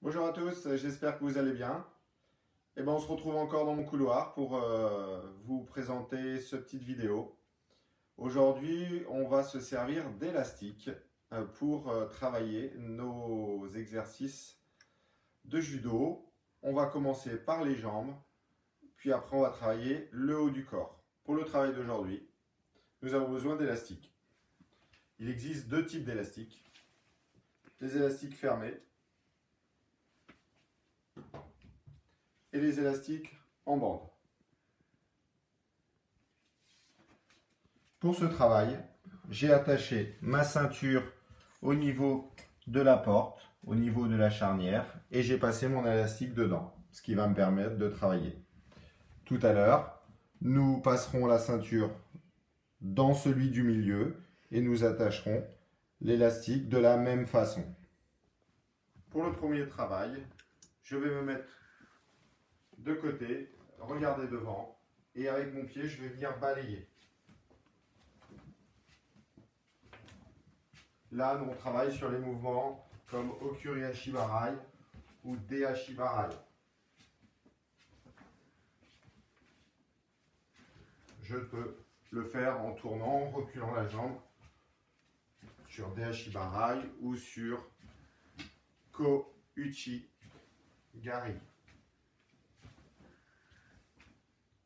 Bonjour à tous, j'espère que vous allez bien. Et eh ben, on se retrouve encore dans mon couloir pour euh, vous présenter cette petite vidéo. Aujourd'hui, on va se servir d'élastique euh, pour euh, travailler nos exercices de judo. On va commencer par les jambes, puis après on va travailler le haut du corps. Pour le travail d'aujourd'hui, nous avons besoin d'élastiques. Il existe deux types d'élastiques. Les élastiques fermés et les élastiques en bande. Pour ce travail, j'ai attaché ma ceinture au niveau de la porte, au niveau de la charnière, et j'ai passé mon élastique dedans, ce qui va me permettre de travailler. Tout à l'heure, nous passerons la ceinture dans celui du milieu et nous attacherons l'élastique de la même façon. Pour le premier travail, je vais me mettre de côté, regarder devant, et avec mon pied, je vais venir balayer. Là, on travaille sur les mouvements comme Okuri Hashibarai ou Dehashibarai. Je peux le faire en tournant, en reculant la jambe sur Dehashibarai ou sur Ko Uchi Gari.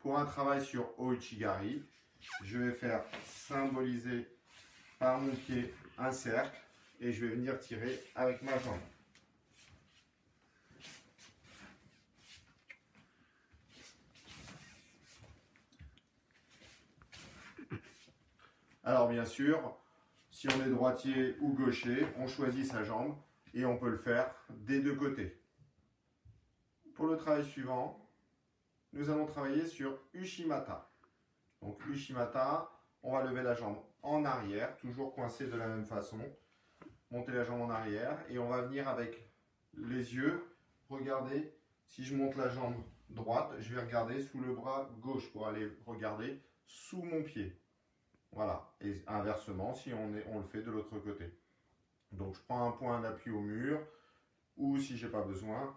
Pour un travail sur Oichigari, je vais faire symboliser par mon pied un cercle et je vais venir tirer avec ma jambe. Alors bien sûr, si on est droitier ou gaucher, on choisit sa jambe et on peut le faire des deux côtés. Pour le travail suivant, nous allons travailler sur Ushimata. Donc Ushimata, on va lever la jambe en arrière, toujours coincé de la même façon. Monter la jambe en arrière et on va venir avec les yeux. Regardez, si je monte la jambe droite, je vais regarder sous le bras gauche pour aller regarder sous mon pied. Voilà, et inversement si on, est, on le fait de l'autre côté. Donc je prends un point d'appui au mur, ou si j'ai pas besoin,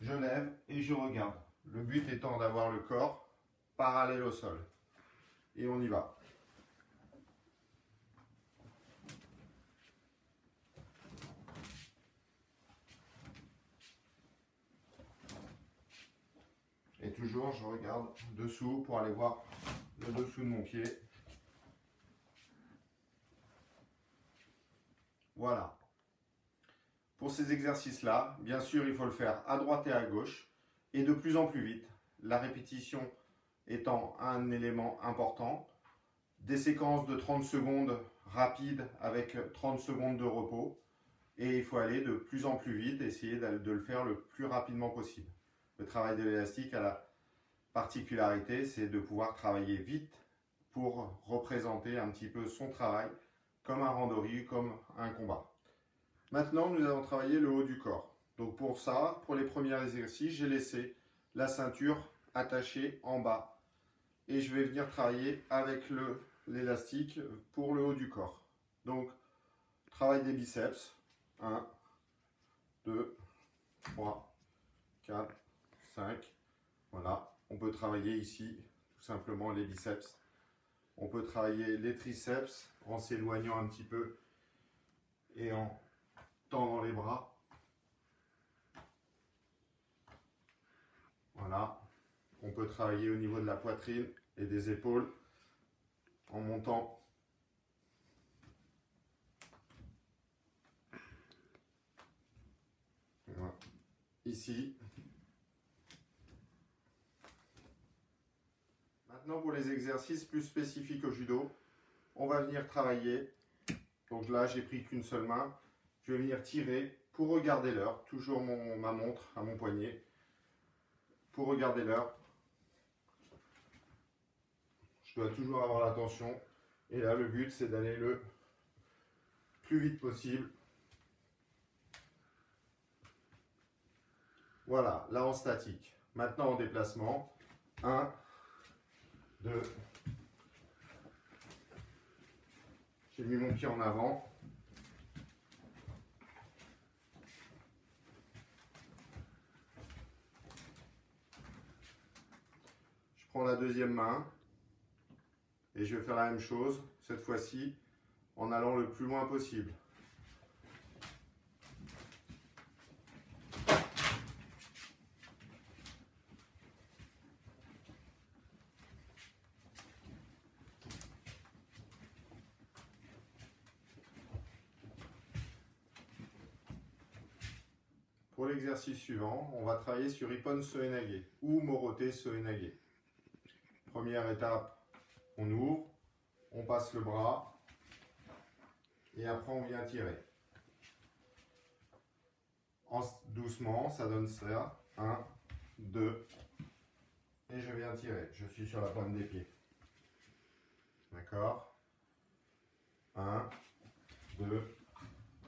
je lève et je regarde. Le but étant d'avoir le corps parallèle au sol. Et on y va. Et toujours, je regarde dessous pour aller voir le dessous de mon pied. Voilà. Pour ces exercices-là, bien sûr, il faut le faire à droite et à gauche et de plus en plus vite. La répétition étant un élément important. Des séquences de 30 secondes rapides avec 30 secondes de repos. Et il faut aller de plus en plus vite, essayer de le faire le plus rapidement possible. Le travail de l'élastique a la particularité, c'est de pouvoir travailler vite pour représenter un petit peu son travail comme un randori, comme un combat. Maintenant, nous allons travailler le haut du corps. Donc pour ça, pour les premiers exercices, j'ai laissé la ceinture attachée en bas. Et je vais venir travailler avec l'élastique pour le haut du corps. Donc, travail des biceps. 1, 2, 3, 4, 5. Voilà, on peut travailler ici tout simplement les biceps. On peut travailler les triceps en s'éloignant un petit peu et en tendant les bras. On peut travailler au niveau de la poitrine et des épaules en montant. Ici. Maintenant pour les exercices plus spécifiques au judo, on va venir travailler. Donc là, j'ai pris qu'une seule main. Je vais venir tirer pour regarder l'heure. Toujours ma montre à mon poignet pour regarder l'heure. Je dois toujours avoir l'attention. Et là, le but, c'est d'aller le plus vite possible. Voilà, là en statique. Maintenant en déplacement. 1, 2. J'ai mis mon pied en avant. Prends la deuxième main et je vais faire la même chose, cette fois-ci en allant le plus loin possible. Pour l'exercice suivant, on va travailler sur Ippon Soenage ou Morote Soenage. Première étape, on ouvre, on passe le bras et après on vient tirer. En, doucement, ça donne ça. 1, 2 et je viens tirer. Je suis sur la pointe des pieds. D'accord? 1, 2,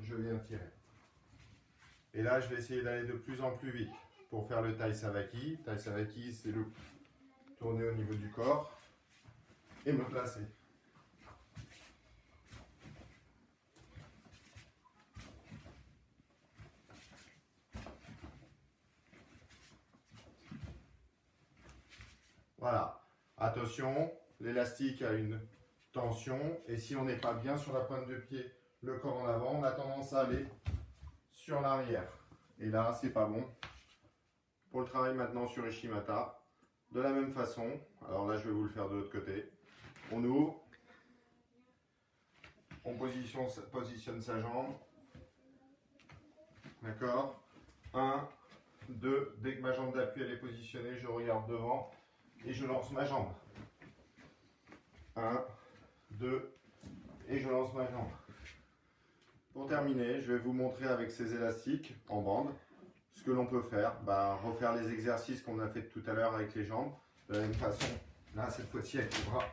je viens tirer. Et là, je vais essayer d'aller de plus en plus vite pour faire le Tai Savaki. Tai Savaki, c'est le tourner au niveau du corps et me placer. Voilà. Attention, l'élastique a une tension et si on n'est pas bien sur la pointe de pied, le corps en avant, on a tendance à aller sur l'arrière. Et là, c'est pas bon. Pour le travail maintenant sur Ishimata, de la même façon, alors là je vais vous le faire de l'autre côté, on ouvre, on positionne, sa jambe, d'accord. 1, 2, dès que ma jambe d'appui elle est positionnée, je regarde devant et je lance ma jambe. 1, 2, et je lance ma jambe. Pour terminer, je vais vous montrer avec ces élastiques en bande ce que l'on peut faire. Bah, refaire les exercices qu'on a fait tout à l'heure avec les jambes. De la même façon, là cette fois-ci avec les bras.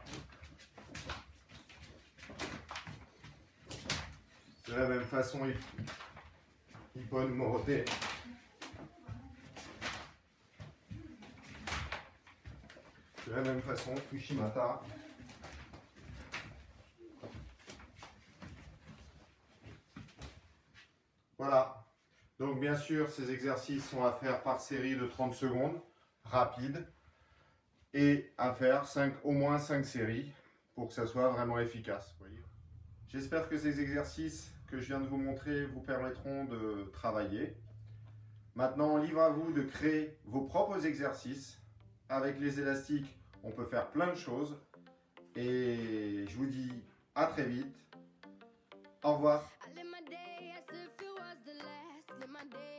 De la même façon, nous moroter. De la même façon, Fushimata. Voilà. Bien sûr, ces exercices sont à faire par série de 30 secondes, rapide, et à faire 5, au moins 5 séries pour que ça soit vraiment efficace. J'espère que ces exercices que je viens de vous montrer vous permettront de travailler. Maintenant, libre à vous de créer vos propres exercices. Avec les élastiques, on peut faire plein de choses. Et je vous dis à très vite. Au revoir. in my day.